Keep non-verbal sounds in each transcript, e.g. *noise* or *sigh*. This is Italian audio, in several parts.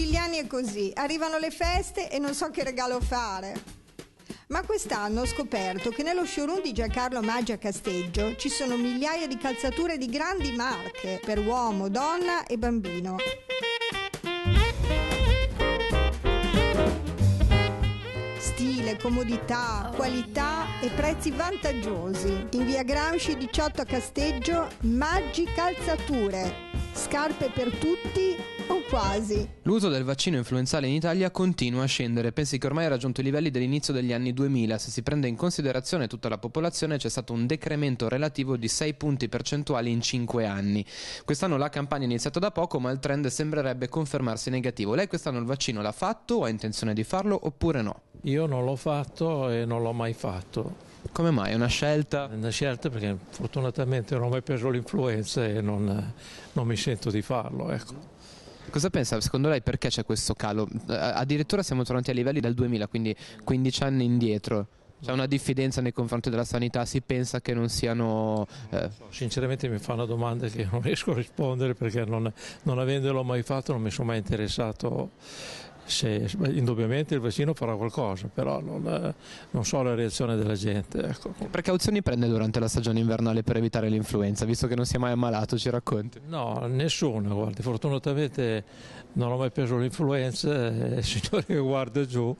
Tutti gli anni è così, arrivano le feste e non so che regalo fare. Ma quest'anno ho scoperto che nello showroom di Giancarlo Maggi a Casteggio ci sono migliaia di calzature di grandi marche per uomo, donna e bambino. Stile, comodità, qualità e prezzi vantaggiosi. In via Gramsci 18 a Casteggio, Maggi Calzature. Scarpe per tutti o quasi. L'uso del vaccino influenzale in Italia continua a scendere. Pensi che ormai ha raggiunto i livelli dell'inizio degli anni 2000. Se si prende in considerazione tutta la popolazione c'è stato un decremento relativo di 6 punti percentuali in 5 anni. Quest'anno la campagna è iniziata da poco ma il trend sembrerebbe confermarsi negativo. Lei quest'anno il vaccino l'ha fatto ha intenzione di farlo oppure no? Io non l'ho fatto e non l'ho mai fatto. Come mai? È una scelta? È una scelta perché fortunatamente non ho mai preso l'influenza e non, non mi sento di farlo. Ecco. Cosa pensa? Secondo lei perché c'è questo calo? Addirittura siamo tornati ai livelli del 2000, quindi 15 anni indietro. C'è una diffidenza nei confronti della sanità, si pensa che non siano... Eh... Sinceramente mi fanno domande che non *laughs* riesco a rispondere perché non, non avendolo mai fatto non mi sono mai interessato se, indubbiamente il vaccino farà qualcosa, però non, non so la reazione della gente. Ecco. Che precauzioni prende durante la stagione invernale per evitare l'influenza, visto che non si è mai ammalato, ci racconti? No, nessuna, guardi, fortunatamente non ho mai preso l'influenza, eh, il signore che guarda giù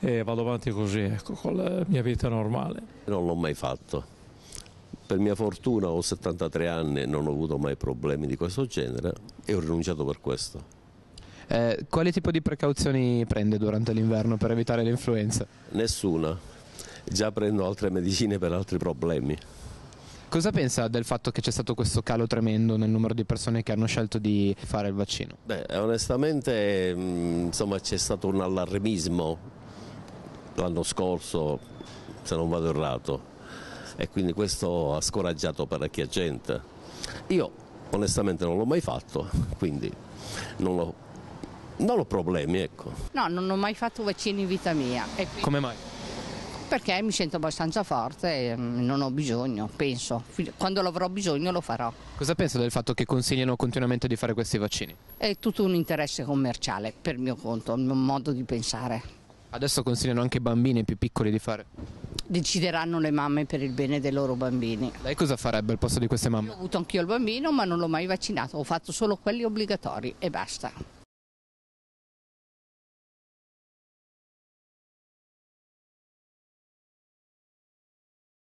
e vado avanti così, ecco, con la mia vita normale. Non l'ho mai fatto. Per mia fortuna ho 73 anni e non ho avuto mai problemi di questo genere e ho rinunciato per questo. Eh, quale tipo di precauzioni prende durante l'inverno per evitare l'influenza? Nessuna, già prendo altre medicine per altri problemi. Cosa pensa del fatto che c'è stato questo calo tremendo nel numero di persone che hanno scelto di fare il vaccino? Beh, onestamente mm, insomma, c'è stato un allarmismo l'anno scorso, se non vado errato, e quindi questo ha scoraggiato parecchia gente. Io onestamente non l'ho mai fatto, quindi non l'ho non ho problemi, ecco. No, non ho mai fatto vaccini in vita mia. Quindi... Come mai? Perché mi sento abbastanza forte e mm, non ho bisogno, penso. Quando avrò bisogno lo farò. Cosa pensa del fatto che consigliano continuamente di fare questi vaccini? È tutto un interesse commerciale, per mio conto, il mio modo di pensare. Adesso consigliano anche ai bambini più piccoli di fare? Decideranno le mamme per il bene dei loro bambini. Lei cosa farebbe al posto di queste mamme? Io ho avuto anch'io il bambino ma non l'ho mai vaccinato, ho fatto solo quelli obbligatori e basta.